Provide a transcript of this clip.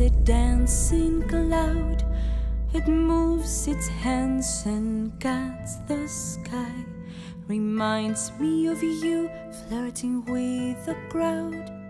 A dancing cloud. It moves its hands and cuts the sky. Reminds me of you flirting with the crowd.